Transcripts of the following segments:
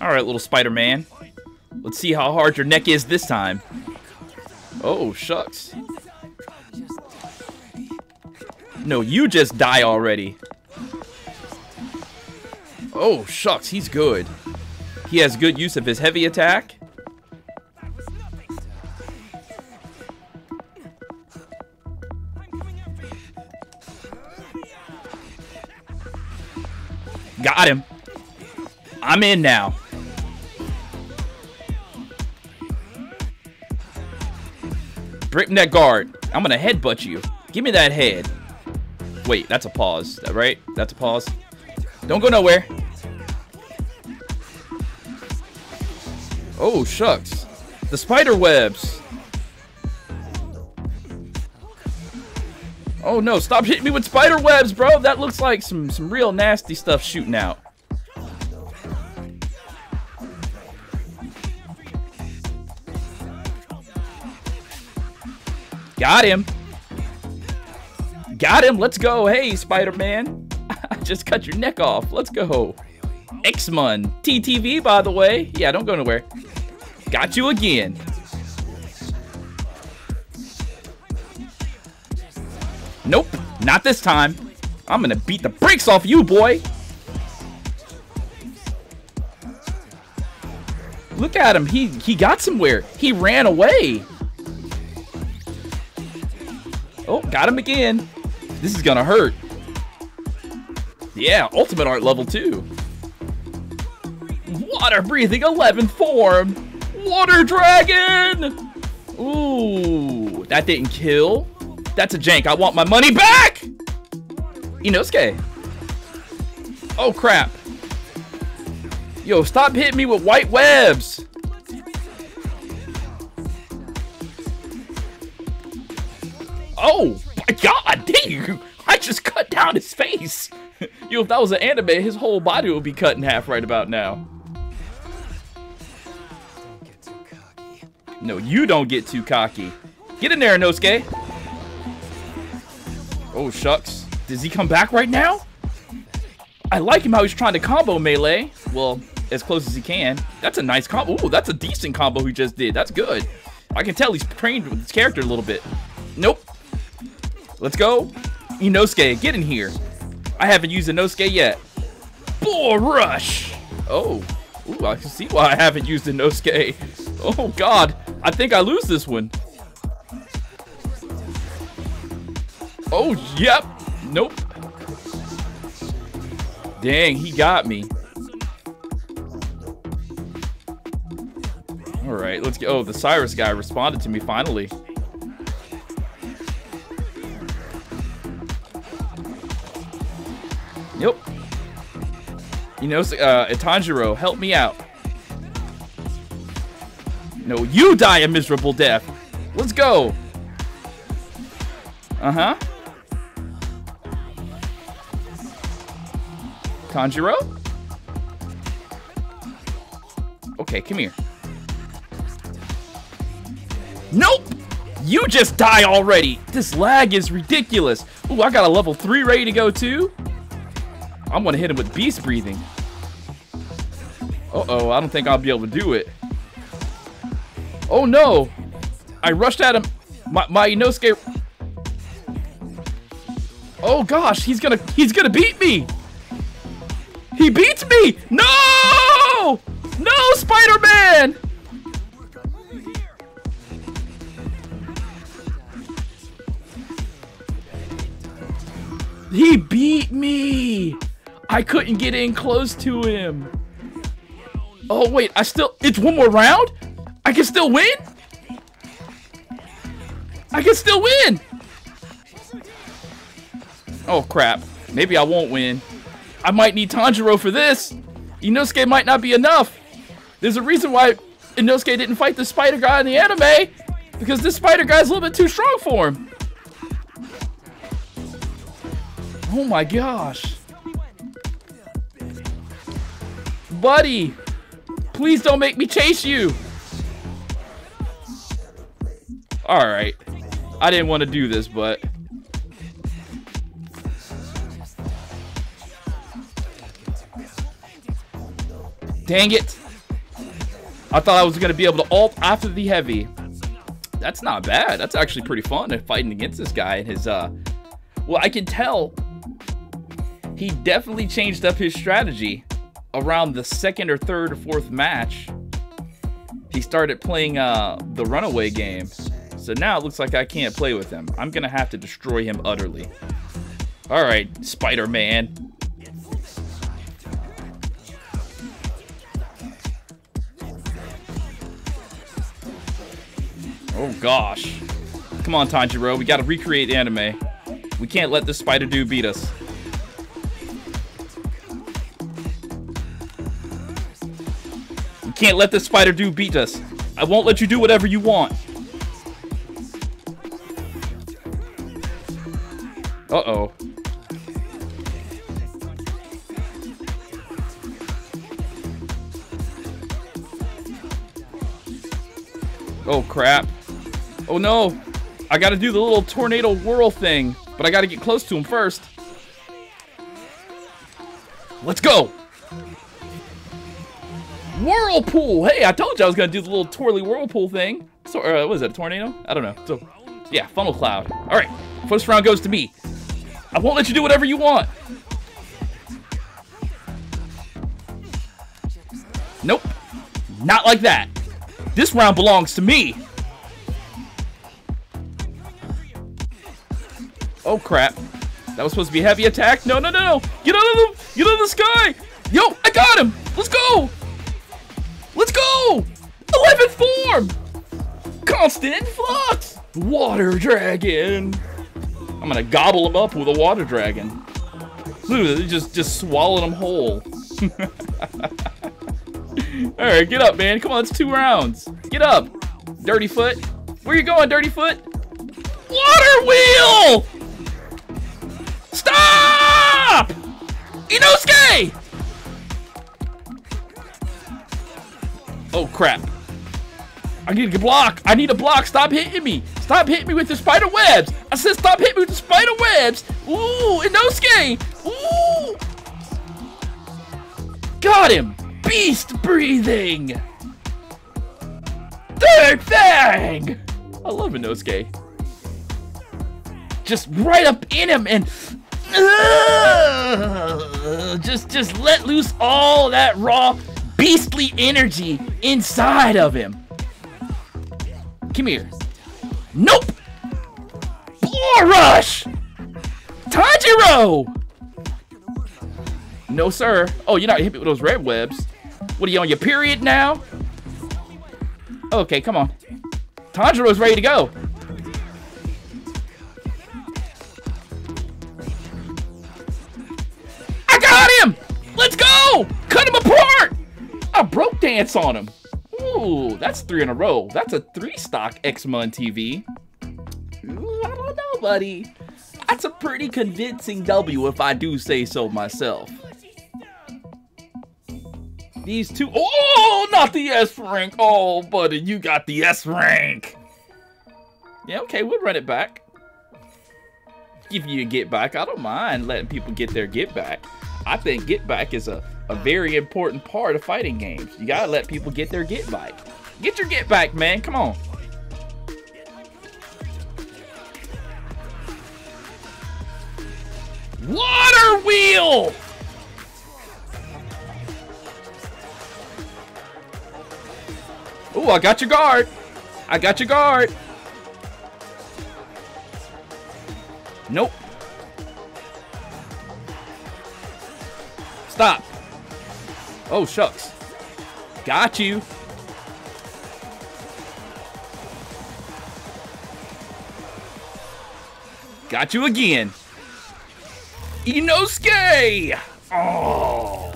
Alright, little Spider-Man. Let's see how hard your neck is this time. Oh, shucks. No, you just die already. Oh, shucks, he's good. He has good use of his heavy attack. Got him. I'm in now. Break that guard. I'm gonna headbutt you. Give me that head. Wait, that's a pause, right? That's a pause. Don't go nowhere. Oh, shucks. The spider webs. Oh no, stop hitting me with spider webs, bro. That looks like some, some real nasty stuff shooting out. Got him. Got him. Let's go. Hey, Spider-Man. I just cut your neck off. Let's go. X-Mon. TTV, by the way. Yeah, don't go nowhere. Got you again. Nope. Not this time. I'm gonna beat the brakes off you, boy. Look at him. He he got somewhere. He ran away. Got him again. This is gonna hurt. Yeah, ultimate art level 2. Water breathing 11th form. Water dragon. Ooh, that didn't kill. That's a jank. I want my money back. Inosuke. Oh, crap. Yo, stop hitting me with white webs. Oh, God, dang. I just cut down his face. Yo, if that was an anime, his whole body would be cut in half right about now. No, you don't get too cocky. Get in there, Inosuke. Oh, shucks. Does he come back right now? I like him how he's trying to combo melee. Well, as close as he can. That's a nice combo. Ooh, that's a decent combo he just did. That's good. I can tell he's trained with his character a little bit. Nope. Let's go. Inosuke, get in here. I haven't used Inosuke yet. Bull rush. Oh. Ooh, I can see why I haven't used Inosuke. Oh, God. I think I lose this one. Oh, yep. Nope. Dang, he got me. All right, let's go. Oh, the Cyrus guy responded to me finally. Yep. You know, uh, Itanjiro, help me out. No, you die a miserable death. Let's go. Uh-huh. Tanjiro? Okay, come here. Nope! You just die already! This lag is ridiculous. Ooh, I got a level 3 ready to go too. I'm gonna hit him with beast breathing. Uh-oh, I don't think I'll be able to do it. Oh no! I rushed at him. My, my Inosuke... Oh gosh, he's gonna he's gonna beat me! He beats me! No! I couldn't get in close to him. Oh, wait, I still... It's one more round? I can still win? I can still win! Oh, crap. Maybe I won't win. I might need Tanjiro for this. Inosuke might not be enough. There's a reason why Inosuke didn't fight the spider guy in the anime. Because this spider guy's a little bit too strong for him. Oh my gosh. Buddy, please don't make me chase you. All right. I didn't want to do this, but... Dang it. I thought I was going to be able to alt after the heavy. That's not bad. That's actually pretty fun fighting against this guy and his, uh... Well, I can tell he definitely changed up his strategy around the second or third or fourth match. He started playing, uh, the runaway game. So now it looks like I can't play with him. I'm going to have to destroy him utterly. Alright, Spider-Man. Oh gosh. Come on, Tanjiro. We gotta recreate the anime. We can't let this spider dude beat us. Can't let this spider dude beat us. I won't let you do whatever you want. Uh-oh. Oh, crap. Oh, no. I gotta do the little tornado whirl thing, but I gotta get close to him first. Let's go! Whirlpool! Hey, I told you I was gonna do the little twirly whirlpool thing. So, uh, what is it, a tornado? I don't know. So, yeah, funnel cloud. Alright, first round goes to me. I won't let you do whatever you want. Nope. Not like that. This round belongs to me. Oh, crap. That was supposed to be a heavy attack. No, no, no, no. Get out of the, get out of the sky. Yo, I got him. Let's go. Let's go. 11th form. Constant flux. Water dragon. I'm gonna gobble him up with a water dragon. Look, just just swallowed him whole. All right, get up, man. Come on, it's two rounds. Get up, Dirty Foot. Where you going, Dirty Foot? Water wheel! Stop! Inosuke! Oh crap! I need a block. I need a block. Stop hitting me. Stop hitting me with the spider webs. I said stop hitting me with the spider webs. Ooh, Inosuke. Ooh. Got him. Beast breathing. Third thing. I love Inosuke. Just right up in him and uh, just just let loose all that raw beastly energy inside of him. Come here. Nope! Rush! Tanjiro! No, sir. Oh, you're not hitting me with those red webs. What are you on your period now? Okay, come on. Tanjiro's ready to go. Dance on him. Ooh, that's three in a row. That's a three stock Xmon TV. Ooh, I don't know, buddy. That's a pretty convincing W if I do say so myself. These two, oh, not the S rank. Oh, buddy, you got the S rank. Yeah, okay, we'll run it back. Give you a get back. I don't mind letting people get their get back. I think get back is a, a very important part of fighting games. You gotta let people get their get back. Get your get back, man. Come on. Water wheel! Oh, I got your guard. I got your guard. Nope. Stop. Oh, shucks. Got you. Got you again. Inosuke! Oh.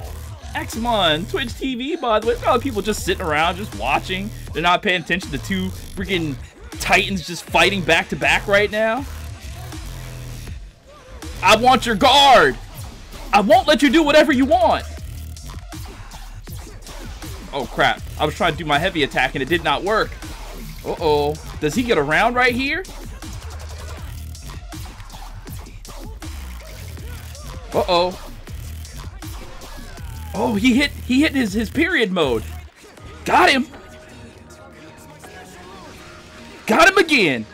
Xmon, Twitch TV, by the way. Of people just sitting around, just watching. They're not paying attention to two freaking titans just fighting back to back right now. I want your guard. I won't let you do whatever you want. Oh, crap. I was trying to do my heavy attack and it did not work. Uh-oh. Does he get around right here? Uh-oh. Oh, he hit he hit his, his period mode. Got him. Got him again.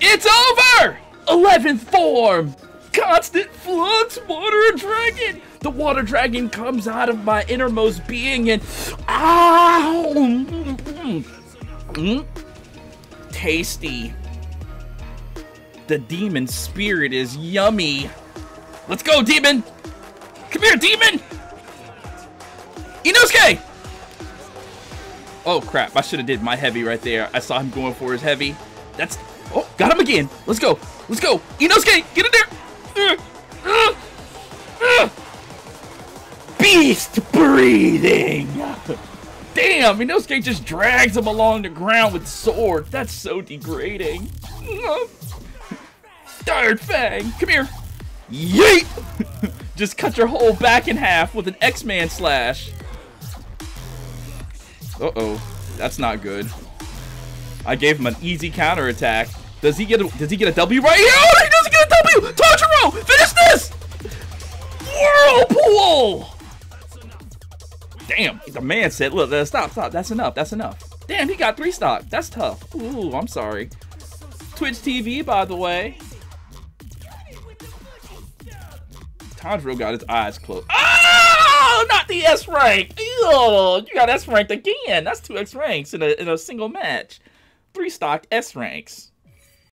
It's over! 11th form! Constant flux water dragon! The water dragon comes out of my innermost being and... Ow! Mm. Tasty. The demon spirit is yummy. Let's go, demon! Come here, demon! Inosuke! Oh crap, I should have did my heavy right there. I saw him going for his heavy. That's... Oh, got him again. Let's go. Let's go. Inosuke, get in there! Beast breathing! Damn, Inosuke just drags him along the ground with sword. That's so degrading. Tired Fang, come here. Yeet! just cut your whole back in half with an X-Man slash. Uh-oh. That's not good. I gave him an easy counterattack. Does he get a does he get a W right here? Oh, he doesn't get a W! Finish this! Whirlpool! Damn, the man said, look, uh, stop, stop, that's enough, that's enough. Damn, he got three stock. That's tough. Ooh, I'm sorry. Twitch TV, by the way. Tanjiro got his eyes closed. Oh, not the S rank. Ew, you got S ranked again. That's two X ranks in a, in a single match. Three stock S ranks.